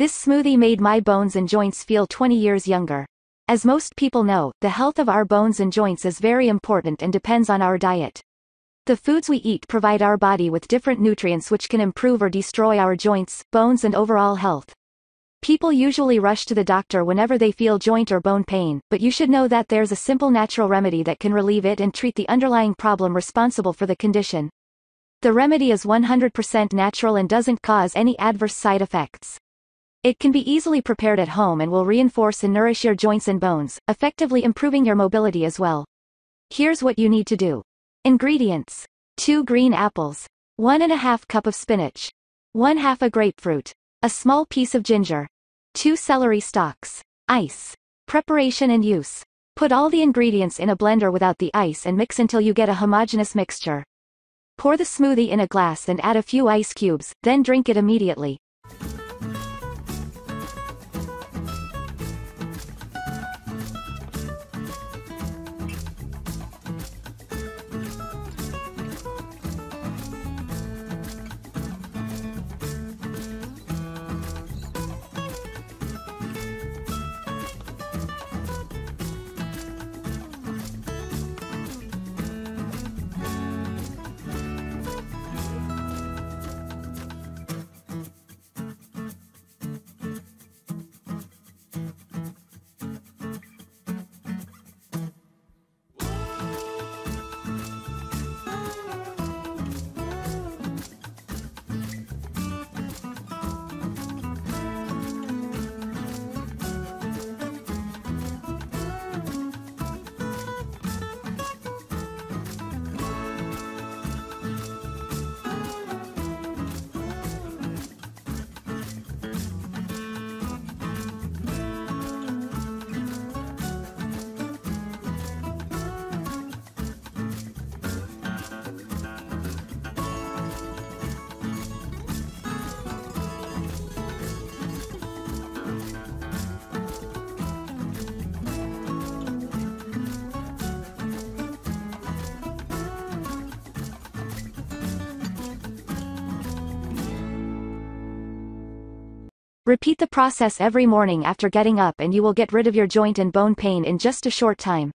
This smoothie made my bones and joints feel 20 years younger. As most people know, the health of our bones and joints is very important and depends on our diet. The foods we eat provide our body with different nutrients which can improve or destroy our joints, bones and overall health. People usually rush to the doctor whenever they feel joint or bone pain, but you should know that there's a simple natural remedy that can relieve it and treat the underlying problem responsible for the condition. The remedy is 100% natural and doesn't cause any adverse side effects. It can be easily prepared at home and will reinforce and nourish your joints and bones, effectively improving your mobility as well. Here's what you need to do. Ingredients. 2 green apples. 1 and a half cup of spinach. 1 half a grapefruit. A small piece of ginger. 2 celery stalks. Ice. Preparation and use. Put all the ingredients in a blender without the ice and mix until you get a homogeneous mixture. Pour the smoothie in a glass and add a few ice cubes, then drink it immediately. Repeat the process every morning after getting up and you will get rid of your joint and bone pain in just a short time.